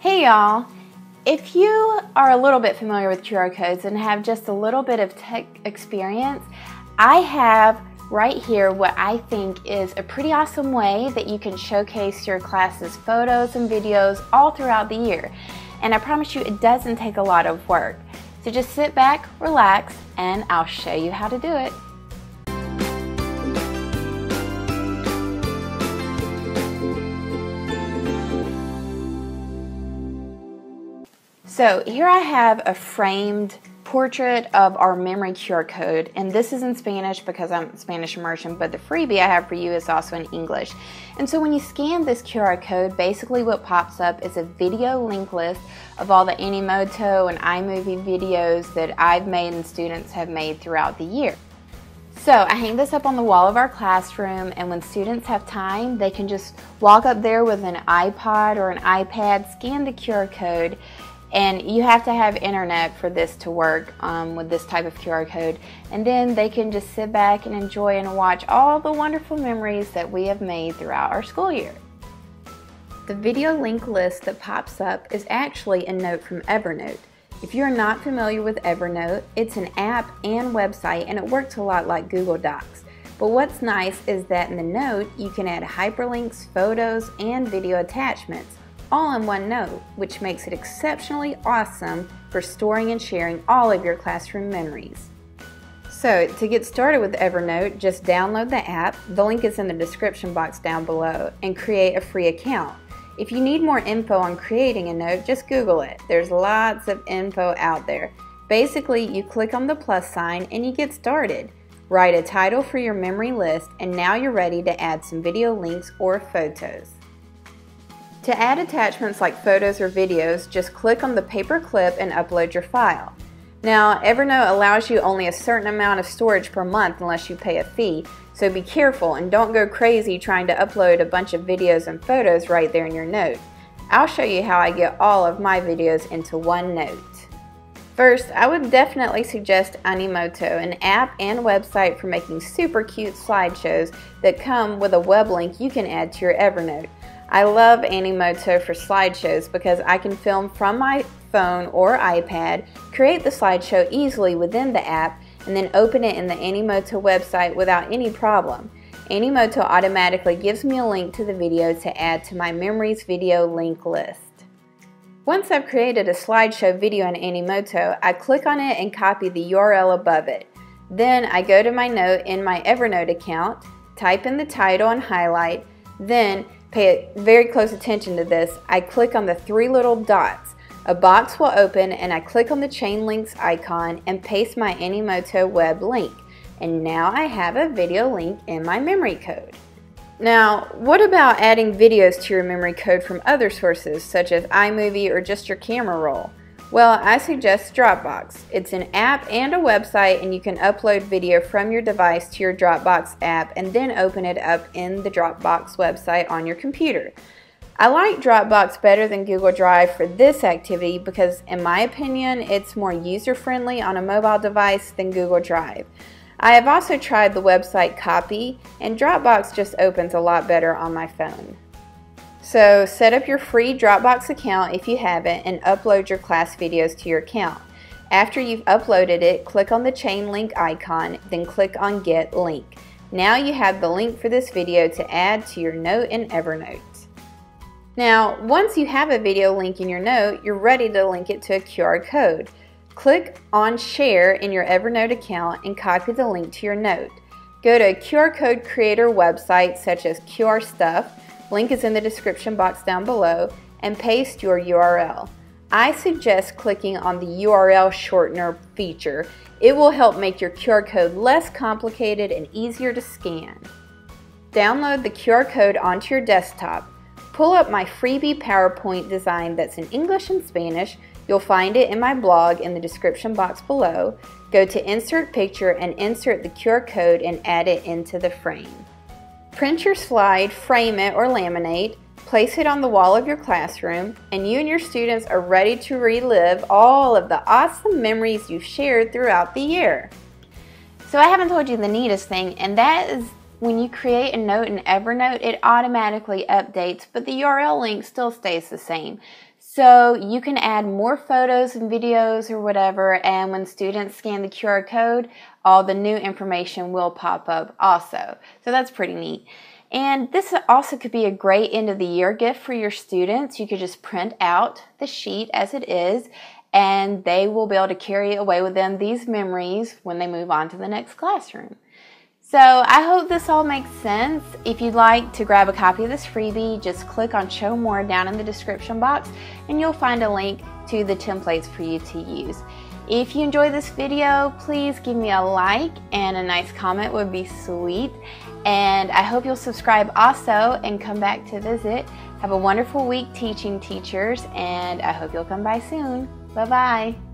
Hey y'all! If you are a little bit familiar with QR codes and have just a little bit of tech experience, I have right here what I think is a pretty awesome way that you can showcase your class's photos and videos all throughout the year. And I promise you it doesn't take a lot of work. So just sit back, relax, and I'll show you how to do it. So here I have a framed portrait of our memory QR code and this is in Spanish because I'm Spanish immersion but the freebie I have for you is also in English and so when you scan this QR code basically what pops up is a video link list of all the Animoto and iMovie videos that I've made and students have made throughout the year. So I hang this up on the wall of our classroom and when students have time they can just walk up there with an iPod or an iPad, scan the QR code and you have to have internet for this to work um, with this type of QR code. And then they can just sit back and enjoy and watch all the wonderful memories that we have made throughout our school year. The video link list that pops up is actually a note from Evernote. If you're not familiar with Evernote, it's an app and website and it works a lot like Google Docs. But what's nice is that in the note, you can add hyperlinks, photos, and video attachments all in one note, which makes it exceptionally awesome for storing and sharing all of your classroom memories. So to get started with Evernote, just download the app, the link is in the description box down below, and create a free account. If you need more info on creating a note, just Google it. There's lots of info out there. Basically, you click on the plus sign and you get started. Write a title for your memory list, and now you're ready to add some video links or photos. To add attachments like photos or videos, just click on the paper clip and upload your file. Now, Evernote allows you only a certain amount of storage per month unless you pay a fee, so be careful and don't go crazy trying to upload a bunch of videos and photos right there in your note. I'll show you how I get all of my videos into one note. First, I would definitely suggest Animoto, an app and website for making super cute slideshows that come with a web link you can add to your Evernote. I love Animoto for slideshows because I can film from my phone or iPad, create the slideshow easily within the app, and then open it in the Animoto website without any problem. Animoto automatically gives me a link to the video to add to my Memories video link list. Once I've created a slideshow video in Animoto, I click on it and copy the URL above it. Then I go to my note in my Evernote account, type in the title and highlight, then Pay very close attention to this. I click on the three little dots. A box will open and I click on the chain links icon and paste my Animoto web link. And now I have a video link in my memory code. Now, what about adding videos to your memory code from other sources such as iMovie or just your camera roll? Well, I suggest Dropbox. It's an app and a website, and you can upload video from your device to your Dropbox app and then open it up in the Dropbox website on your computer. I like Dropbox better than Google Drive for this activity because, in my opinion, it's more user friendly on a mobile device than Google Drive. I have also tried the website Copy, and Dropbox just opens a lot better on my phone. So set up your free Dropbox account if you haven't and upload your class videos to your account. After you've uploaded it, click on the chain link icon, then click on Get Link. Now you have the link for this video to add to your note in Evernote. Now, once you have a video link in your note, you're ready to link it to a QR code. Click on Share in your Evernote account and copy the link to your note. Go to a QR code creator website such as QR Stuff link is in the description box down below, and paste your URL. I suggest clicking on the URL shortener feature. It will help make your QR code less complicated and easier to scan. Download the QR code onto your desktop. Pull up my freebie PowerPoint design that's in English and Spanish. You'll find it in my blog in the description box below. Go to Insert Picture and insert the QR code and add it into the frame. Print your slide, frame it, or laminate, place it on the wall of your classroom, and you and your students are ready to relive all of the awesome memories you've shared throughout the year. So I haven't told you the neatest thing, and that is when you create a note in Evernote, it automatically updates, but the URL link still stays the same. So you can add more photos and videos or whatever, and when students scan the QR code, all the new information will pop up also. So that's pretty neat. And this also could be a great end of the year gift for your students. You could just print out the sheet as it is, and they will be able to carry away with them these memories when they move on to the next classroom. So I hope this all makes sense. If you'd like to grab a copy of this freebie, just click on show more down in the description box and you'll find a link to the templates for you to use. If you enjoyed this video, please give me a like and a nice comment would be sweet. And I hope you'll subscribe also and come back to visit. Have a wonderful week teaching teachers and I hope you'll come by soon. Bye bye.